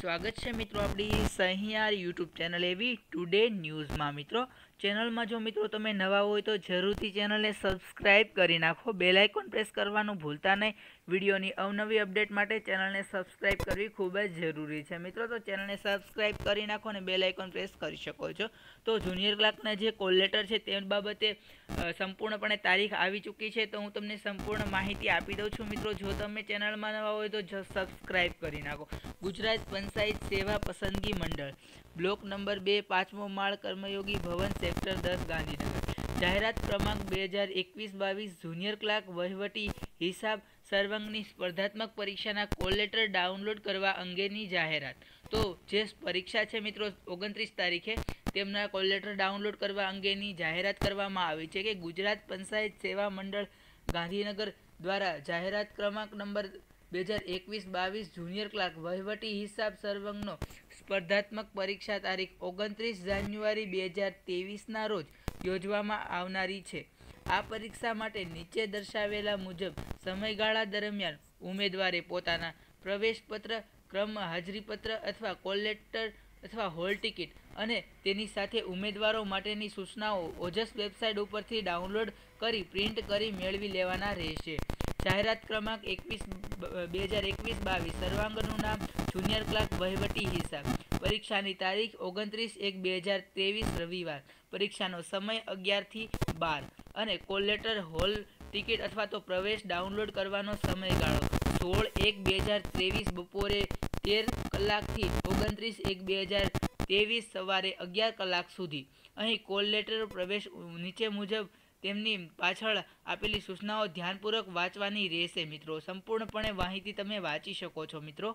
સ્વાગત છે મિત્રો આપણી સહિયાર યુટ્યુબ ચેનલ એવી ટુડે ન્યૂઝમાં મિત્રો ચેનલમાં જો મિત્રો તમે નવા હોય તો જરૂરથી ચેનલને સબસ્ક્રાઇબ કરી નાખો. બેલ આઇકોન પ્રેસ કરવાનું ભૂલતા નહીં. વિડીયોની અવનવી અપડેટ માટે ચેનલને સબસ્ક્રાઇબ કરવી ખૂબ જ જરૂરી છે. મિત્રો, તો ચેનલને સબસ્ક્રાઇબ કરી નાખો અને બેલ આઇકોન પ્રેસ કરી શકો છો. તો જુનિયર ક્લાર્કના જે કોલ લેટર છે તે બાબતે સંપૂર્ણપણે તારીખ આવી ચૂકી છે. તો હું તમને સંપૂર્ણ માહિતી આપી દઉં છું. મિત્રો, જો તમે ચેનલમાં નવા હોય તો સબસ્ક્રાઈબ કરી નાખો. ગુજરાત પંચાયત સેવા પસંદગી મંડળ. બ્લોક નંબર બે, પાંચમો માળ કર્મયોગી ભવન, સેક્ટર દસ, ગાંધીનગર. જાહેરાત ક્રમાંક બે હજાર એકવીસ, બાવીસ, જુનિયર ક્લાર્ક, વહીવટી હિસાબ, સર્વંગની સ્પર્ધાત્મક પરીક્ષાના કોલ લેટર ડાઉનલોડ કરવા અંગેની જાહેરાત. તો જે પરીક્ષા છે મિત્રો, ઓગણત્રીસ તારીખે, તેમના કોલ લેટર ડાઉનલોડ કરવા અંગેની જાહેરાત કરવામાં આવી છે કે ગુજરાત પંચાયત સેવા મંડળ ગાંધીનગર દ્વારા જાહેરાત ક્રમાંક નંબર બે હજાર એકવીસ બાવીસ જુનિયર ક્લાર્ક વહીવટી હિસાબ સર્વંગનો સ્પર્ધાત્મક પરીક્ષા તારીખ ઓગણત્રીસ જાન્યુઆરી બે હજાર તેવીસના રોજ યોજવામાં આવનારી છે. આ પરીક્ષા માટે નીચે દર્શાવેલા મુજબ સમયગાળા દરમિયાન ઉમેદવારે પોતાના પ્રવેશપત્ર, ક્રમ હાજરીપત્ર અથવા કોલેક્ટર અથવા હોલ ટિકિટ અને તેની સાથે ઉમેદવારો માટેની સૂચનાઓ ઓજસ વેબસાઇટ ઉપરથી ડાઉનલોડ કરી પ્રિન્ટ કરી મેળવી લેવાના રહેશે. જાહેરાત ક્રમાંક એકવીસ બે હજાર એકવીસ બાવીસ. સર્વાંગનું નામ જુનિયર ક્લાર્ક વહીવટી હિસાબ. પરીક્ષાની તારીખ ઓગણત્રીસ એક બે હજાર ત્રેવીસ રવિવાર. પરીક્ષાનો સમય અગિયારથી બાર. અને કોલ લેટર, હોલ ટિકિટ અથવા તો પ્રવેશ ડાઉનલોડ કરવાનો સમયગાળો સોળ એક બે હજાર ત્રેવીસ બપોરે તેર કલાકથી ઓગણત્રીસ એક બે હજાર ત્રેવીસ સવારે અગિયાર કલાક સુધી. અહીં કોલ લેટર પ્રવેશ નીચે મુજબ તેમની પાછળ આપેલી સૂચનાઓ ધ્યાનપૂર્વક વાંચવાની રહેશે મિત્રો. સંપૂર્ણપણે માહિતી તમે વાંચી શકો છો મિત્રો.